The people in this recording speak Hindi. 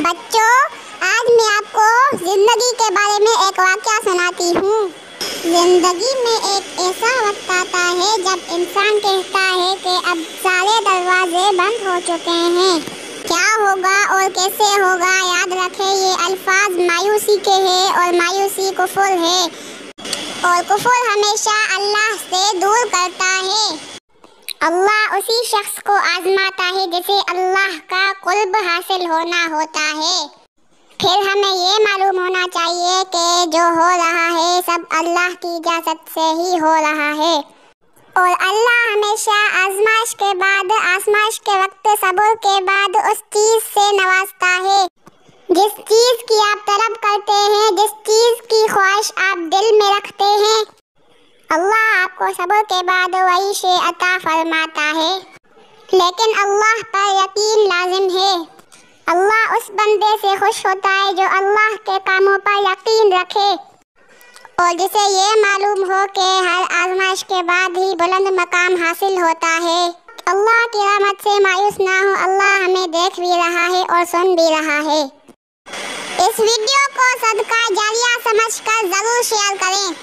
बच्चों, आज मैं आपको ज़िंदगी के बारे में एक वाक्य सुनाती हूँ। ज़िंदगी में एक ऐसा वक्त आता है जब इंसान कहता है कि अब सारे दरवाजे बंद हो चुके हैं। क्या होगा और कैसे होगा, याद रखें, ये अल्फाज मायूसी के हैं और मायूसी कुफुल है। और कुफुल हमेशा अल्लाह से दूर अल्लाह उसी शख्स को आजमाता है जिसे अल्लाह का कुल्ब हासिल होना होता है। फिर हमें ये मालूम होना चाहिए कि जो हो रहा है सब अल्लाह की इजाज़त से ही हो रहा है। और अल्लाह हमेशा आजमाइश के बाद, आजमाइश के वक्त, सबूर के बाद उस चीज़ से नवाजता है। जिस चीज़ की आप तलब करते हैं, जिस चीज़ की ख्वाहिश आप दिल में रखते हैं सबर के बाद वही से अता फरमाता है। लेकिन अल्लाह पर यकीन लाजिम है। अल्लाह उस बंदे से खुश होता है जो अल्लाह के कामों पर यकीन रखे। और जिसे ये मालूम हो कि हर आजमाइश के बाद ही बुलंद मकाम हासिल होता है। अल्लाह की रहमत से मायूस ना हो, अल्लाह हमें देख भी रहा है और सुन भी रहा है। इस वीडियो को सदका जारिया समझकर ज़रूर शेयर करें।